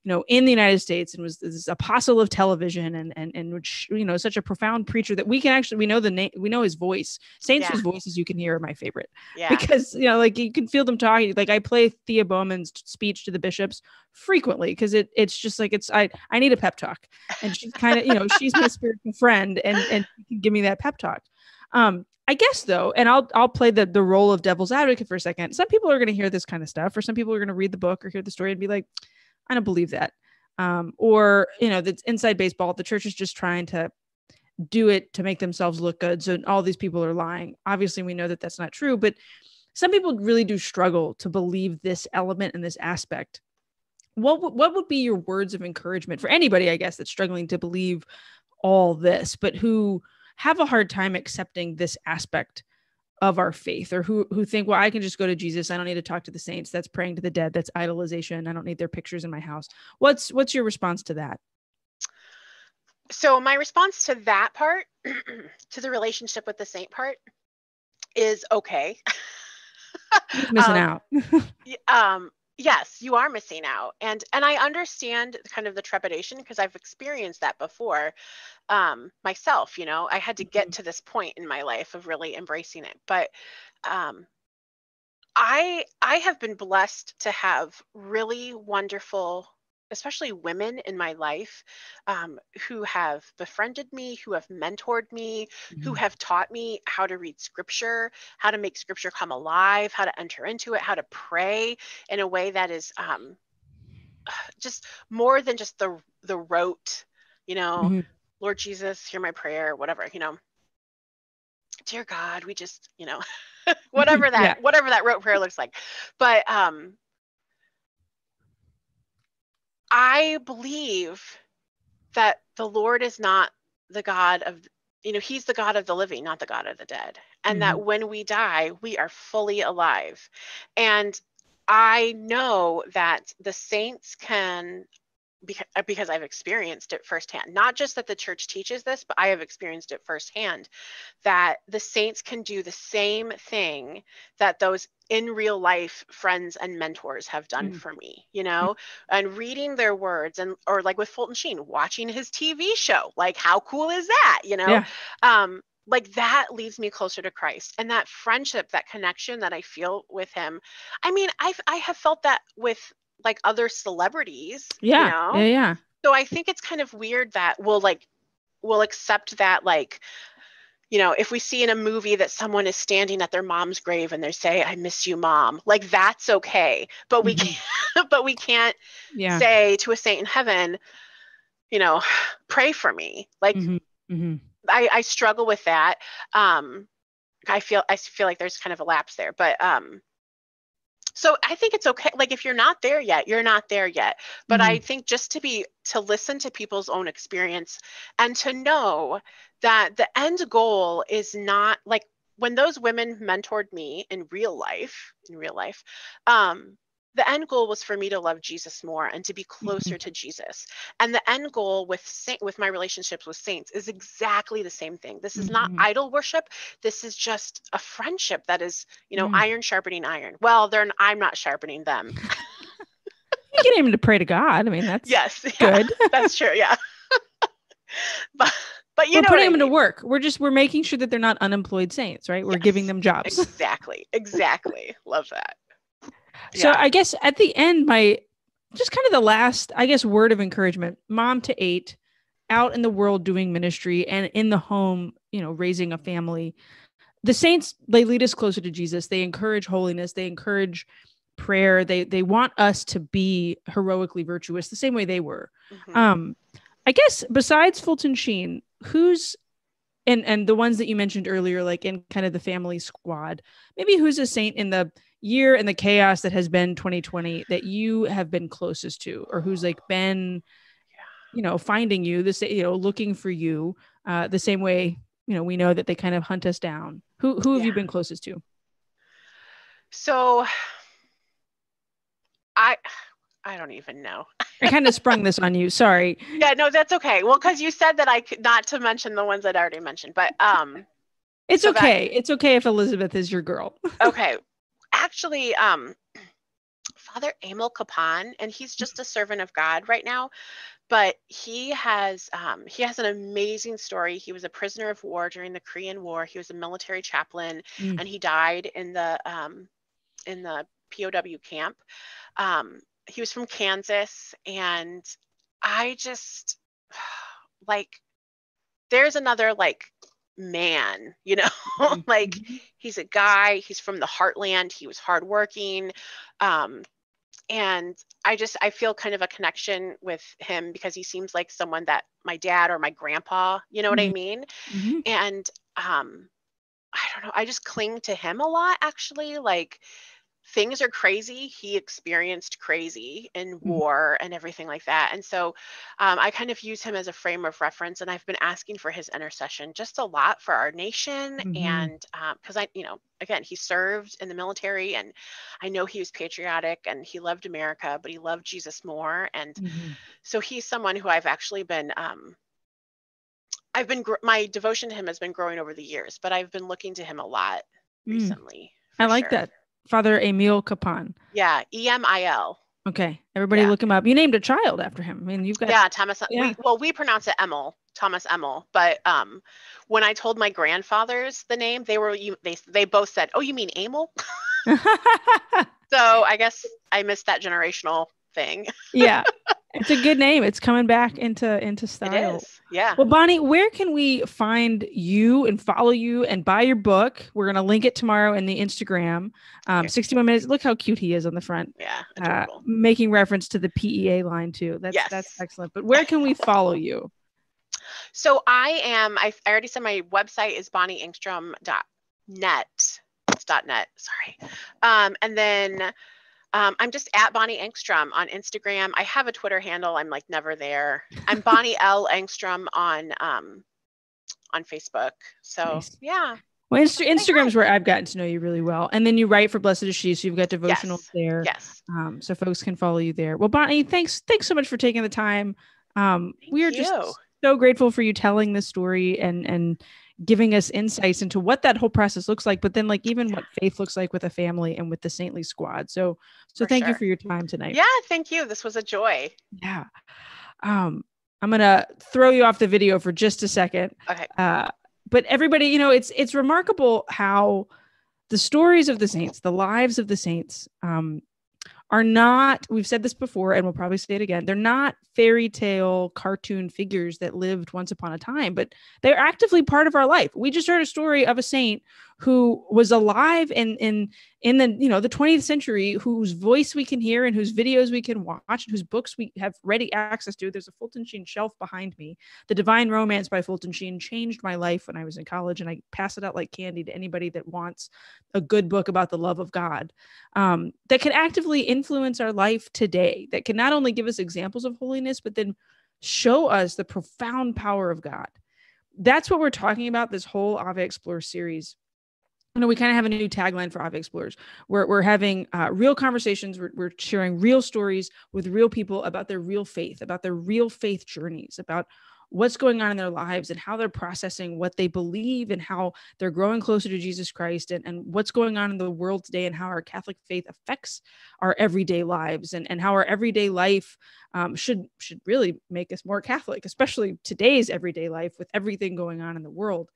Speaker 1: you know, in the United States and was this apostle of television and and and which you know such a profound preacher that we can actually we know the name we know his voice. Saints
Speaker 2: Yeah.
Speaker 1: whose voices you can hear are my favorite
Speaker 2: Yeah.
Speaker 1: because you know like you can feel them talking like i play thea bowman's speech to the bishops frequently because it it's just like it's i i need a pep talk and she's kind of you know she's my spiritual friend and and she can give me that pep talk um i guess though and i'll i'll play the the role of devil's advocate for a second some people are going to hear this kind of stuff or some people are going to read the book or hear the story and be like i don't believe that um or you know that's inside baseball the church is just trying to do it to make themselves look good. So all these people are lying. Obviously, we know that that's not true, but some people really do struggle to believe this element and this aspect. What w- what would be your words of encouragement for anybody, I guess, that's struggling to believe all this, but who have a hard time accepting this aspect of our faith, or who who think, well, I can just go to Jesus. I don't need to talk to the saints. That's praying to the dead. That's idolization. I don't need their pictures in my house. What's what's your response to that?
Speaker 2: so my response to that part, to the relationship with the saint part, is okay.
Speaker 1: Missing
Speaker 2: Um,
Speaker 1: out.
Speaker 2: Um yes you are missing out and and i understand kind of the trepidation because i've experienced that before um myself you know i had to get
Speaker 1: Mhm.
Speaker 2: to this point in my life of really embracing it but um i i have been blessed to have really wonderful especially women in my life um, who have befriended me who have mentored me who
Speaker 1: Mhm.
Speaker 2: have taught me how to read scripture, how to make scripture come alive, how to enter into it, how to pray in a way that is um, just more than just the the rote, you know,
Speaker 1: Mhm.
Speaker 2: Lord Jesus, hear my prayer, whatever, you know. Dear God, we just, you know, whatever that
Speaker 1: Yeah.
Speaker 2: whatever that rote prayer looks like. But um I believe that the Lord is not the God of you know, he's the God of the living, not the God of the dead. And that mm-hmm. when we die, we are fully alive. And I know that the saints can because, because I've experienced it firsthand. Not just that the church teaches this, but I have experienced it firsthand that the saints can do the same thing that those in real life friends and mentors have done
Speaker 1: Mhm.
Speaker 2: for me, you know, and reading their words and or like with Fulton Sheen, watching his TV show. Like how cool is that, you know?
Speaker 1: Yeah.
Speaker 2: Um like that leads me closer to Christ and that friendship, that connection that I feel with him. I mean, I've I have felt that with like other celebrities,
Speaker 1: Yeah.
Speaker 2: you know?
Speaker 1: Yeah. Yeah.
Speaker 2: so i think it's kind of weird that we'll like we'll accept that like you know if we see in a movie that someone is standing at their mom's grave and they say i miss you mom like that's okay but we
Speaker 1: Mhm.
Speaker 2: can't but we can't
Speaker 1: Yeah.
Speaker 2: say to a saint in heaven you know pray for me like
Speaker 1: Mhm. Mhm.
Speaker 2: I, I struggle with that um i feel i feel like there's kind of a lapse there but um so i think it's okay like if you're not there yet you're not there yet. But i think just to be to listen to people's own experience and to know that the end goal is not like when those women mentored me in real life in real life um the end goal was for me to love Jesus more and to be closer to Jesus. And the end goal with saint with my relationships with saints is exactly the same thing. This is not
Speaker 1: Mhm.
Speaker 2: idol worship. This is just a friendship that is, you know,
Speaker 1: Mm.
Speaker 2: iron sharpening iron. Well, they're I'm not sharpening them.
Speaker 1: You get him to pray to God. I mean, that's
Speaker 2: yes, yeah,
Speaker 1: good.
Speaker 2: that's true. Yeah. but but you
Speaker 1: we're
Speaker 2: know
Speaker 1: putting
Speaker 2: what I
Speaker 1: them to work. We're just we're making sure that they're not unemployed saints, right? We're giving them jobs.
Speaker 2: Exactly. Exactly. Love that.
Speaker 1: So
Speaker 2: Yeah.
Speaker 1: I guess at the end, my just kind of the last, I guess, word of encouragement: mom to eight, out in the world doing ministry, and in the home, you know, raising a family. The saints they lead us closer to Jesus. They encourage holiness. They encourage prayer. They they want us to be heroically virtuous, the same way they were.
Speaker 2: Mhm.
Speaker 1: Um, I guess besides Fulton Sheen, who's and and the ones that you mentioned earlier, like in kind of the family squad, maybe who's a saint in the year and the chaos that has been 2020 that you have been closest to, or who's like been, you know, finding you, this you know, looking for you, uh, the same way you know we know that they kind of hunt us down. Who who have you been closest to?
Speaker 2: So I I don't even know.
Speaker 1: I kind of sprung this on you. Sorry.
Speaker 2: Yeah, no, that's okay. Well, because you said that I could not to mention the ones I'd already mentioned, but um,
Speaker 1: It's
Speaker 2: So that-
Speaker 1: okay. It's okay if Elizabeth is your girl.
Speaker 2: okay. Actually, um, Father Emil Kapaun, and he's just a servant of God right now, but he has um, he has an amazing story. He was a prisoner of war during the Korean War. He was a military chaplain,
Speaker 1: Mm.
Speaker 2: and he died in the um, in the POW camp. Um, he was from Kansas, and I just like there's another like man, you know,
Speaker 1: Mhm.
Speaker 2: like he's a guy he's from the heartland he was hardworking um, and i just i feel kind of a connection with him because he seems like someone that my dad or my grandpa you know what i
Speaker 1: Mhm.
Speaker 2: mean
Speaker 1: Mhm.
Speaker 2: and um i don't know i just cling to him a lot actually like things are crazy he experienced crazy in war and everything like that and so um, i kind of use him as a frame of reference and i've been asking for his intercession just a lot for our nation
Speaker 1: Mhm.
Speaker 2: and because i you know again he served in the military and i know he was patriotic and he loved america but he loved jesus more and
Speaker 1: Mhm.
Speaker 2: so he's someone who i've actually been um, i've been gr- my devotion to him has been growing over the years but i've been looking to him a lot
Speaker 1: Mm.
Speaker 2: recently
Speaker 1: I like
Speaker 2: sure.
Speaker 1: that. Father Emil Kapaun.
Speaker 2: yeah e-m-i-l
Speaker 1: Okay. Everybody
Speaker 2: Yeah.
Speaker 1: look him up. You named a child after him. I mean, you've got
Speaker 2: yeah thomas
Speaker 1: yeah.
Speaker 2: We, well we pronounce it emil thomas emil but um when i told my grandfathers the name they were you they, they both said oh you mean emil so i guess i missed that generational thing
Speaker 1: yeah. It's a good name. It's coming back into into style.
Speaker 2: is yeah
Speaker 1: Well, Bonnie, where can we find you and follow you and buy your book? We're gonna link it tomorrow in the Instagram. Um,
Speaker 2: Okay.
Speaker 1: 61 minutes. Look how cute he is on the front.
Speaker 2: yeah
Speaker 1: Uh, making reference to the PEA line too. That's that's excellent. But where can we follow you?
Speaker 2: so i am I, I already said my website is bonnieengstrom.net saints.net. Sorry. Um, and then um, I'm just at Bonnie Engstrom on Instagram. I have a Twitter handle. I'm like never there. I'm Bonnie L Engstrom on um, on Facebook. So nice. yeah.
Speaker 1: Well, Inst- Instagram's where I've gotten to know you really well, and then you write for Blessed is She, so you've got devotionals
Speaker 2: yes.
Speaker 1: there.
Speaker 2: Yes.
Speaker 1: Um, so folks can follow you there. Well, Bonnie, thanks, thanks so much for taking the time. Um, we are
Speaker 2: you.
Speaker 1: just so grateful for you telling this story and and giving us insights into what that whole process looks like, but then like even what faith looks like with a family and with the saintly squad. So so
Speaker 2: For
Speaker 1: thank you for your time tonight.
Speaker 2: Yeah, thank you. This was a joy.
Speaker 1: Yeah. Um, I'm gonna throw you off the video for just a second.
Speaker 2: Okay.
Speaker 1: Uh, but everybody, you know, it's it's remarkable how the stories of the saints, the lives of the saints, um, are not, we've said this before and we'll probably say it again, they're not fairy tale cartoon figures that lived once upon a time, but they're actively part of our life. We just heard a story of a saint who was alive in in in the you know the 20th century whose voice we can hear and whose videos we can watch and whose books we have ready access to. There's a fulton sheen shelf behind me. The divine romance by fulton sheen changed my life when i was in college and i pass it out like candy to anybody that wants a good book about the love of god um, that can actively influence our life today that can not only give us examples of holiness but then show us the profound power of god. That's what we're talking about this whole ave explore series you know, we kind of have a new tagline for Ave Explores. We're, we're having uh, real conversations. We're, we're sharing real stories with real people about their real faith, about their real faith journeys, about what's going on in their lives and how they're processing what they believe and how they're growing closer to Jesus Christ and, and what's going on in the world today and how our Catholic faith affects our everyday lives and, and how our everyday life um, should should really make us more Catholic, especially today's everyday life with everything going on in the world.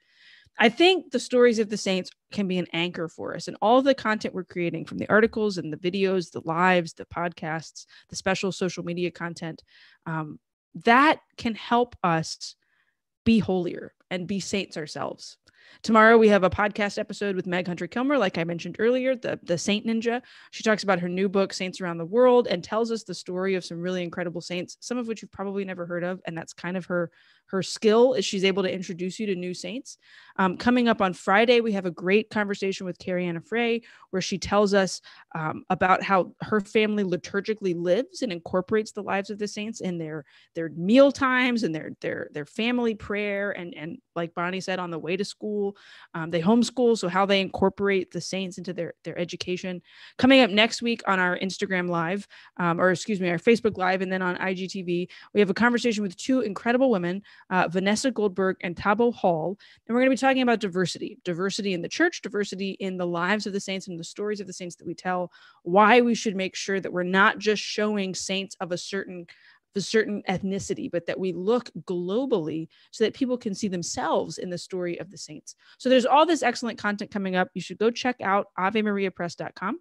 Speaker 1: I think the stories of the saints can be an anchor for us. And all the content we're creating from the articles and the videos, the lives, the podcasts, the special social media content, um, that can help us be holier and be saints ourselves. Tomorrow we have a podcast episode with Meg Hunter Kilmer, like I mentioned earlier, the, the Saint Ninja. She talks about her new book, Saints Around the World, and tells us the story of some really incredible saints, some of which you've probably never heard of. And that's kind of her her skill is she's able to introduce you to new saints. Um, coming up on Friday, we have a great conversation with Carrie Anna Frey, where she tells us um, about how her family liturgically lives and incorporates the lives of the saints in their their meal times and their their their family prayer and and like Bonnie said on the way to school, um, they homeschool, so how they incorporate the saints into their their education. Coming up next week on our Instagram live, um, or excuse me, our Facebook live, and then on IGTV, we have a conversation with two incredible women uh, Vanessa Goldberg and Tabo Hall. And we're going to be talking about diversity diversity in the church, diversity in the lives of the saints and the stories of the saints that we tell, why we should make sure that we're not just showing saints of a certain a certain ethnicity, but that we look globally so that people can see themselves in the story of the saints. So there's all this excellent content coming up. You should go check out avemariapress.com.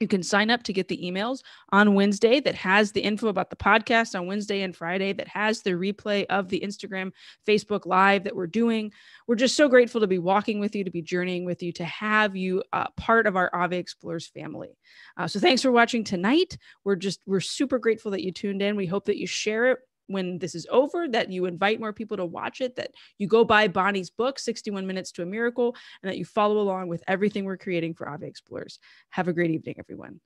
Speaker 1: You can sign up to get the emails on Wednesday that has the info about the podcast on Wednesday and Friday, that has the replay of the Instagram, Facebook Live that we're doing. We're just so grateful to be walking with you, to be journeying with you, to have you uh, part of our Ave Explores family. Uh, so thanks for watching tonight. We're just, we're super grateful that you tuned in. We hope that you share it when this is over, that you invite more people to watch it, that you go buy Bonnie's book, 61 Minutes to a Miracle, and that you follow along with everything we're creating for Ave Explores. Have a great evening, everyone.